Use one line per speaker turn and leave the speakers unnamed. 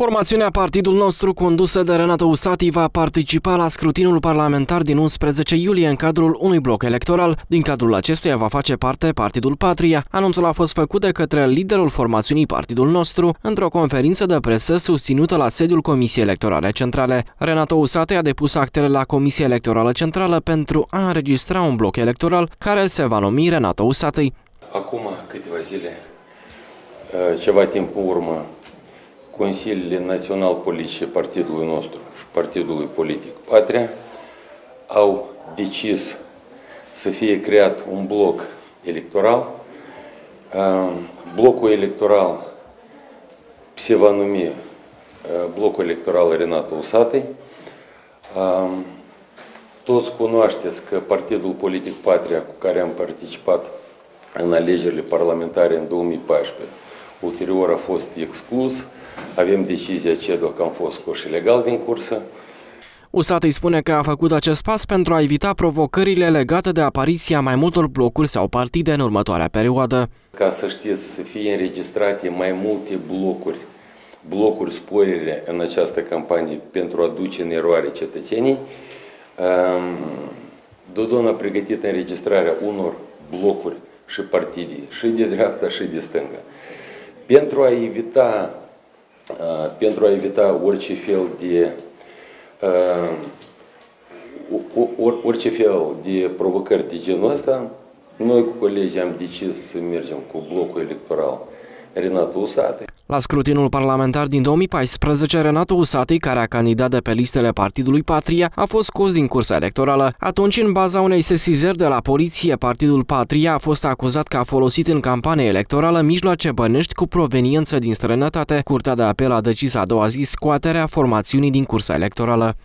Formațiunea Partidul nostru, condusă de Renato Usati, va participa la scrutinul parlamentar din 11 iulie în cadrul unui bloc electoral. Din cadrul acestuia va face parte Partidul Patria. Anunțul a fost făcut de către liderul formațiunii Partidul nostru într-o conferință de presă susținută la sediul Comisiei Electorale Centrale. Renato Usati a depus actele la Comisia Electorală Centrală pentru a înregistra un bloc electoral care se va numi Renato Usati.
Acum câteva zile, ceva timp în urmă, Consiliile Național Politice partidului nostru și partidului politic Patria au decis să fie creat un bloc electoral. Blocul electoral se va numi blocul electoral Renato Usatei. Toți cunoașteți că Partidul Politic Patria, cu care am participat în alegerile parlamentare în 2014, ulterior a fost exclus, avem decizia CEDO că am fost scoși ilegal din cursă.
USAT îi spune că a făcut acest pas pentru a evita provocările legate de apariția mai multor blocuri sau partide în următoarea perioadă.
Ca să știți, să fie înregistrate mai multe blocuri, blocuri sporire în această campanie pentru a duce în eroare cetățenii, Dodon a pregătit înregistrarea unor blocuri și partide, și de dreapta și de stânga, pentru a evita pentru a evita orice fel de orice fel de provocări de genul ăsta, noi cu colegii am decis să mergem cu blocul electoral Renato Usate.
La scrutinul parlamentar din 2014, Renato Usati, care a candidat de pe listele Partidului Patria, a fost scos din cursa electorală. Atunci, în baza unei sesizări de la poliție, Partidul Patria a fost acuzat că a folosit în campanie electorală mijloace bănești cu proveniență din străinătate. Curtea de apel a decis a doua zi scoaterea formațiunii din cursa electorală.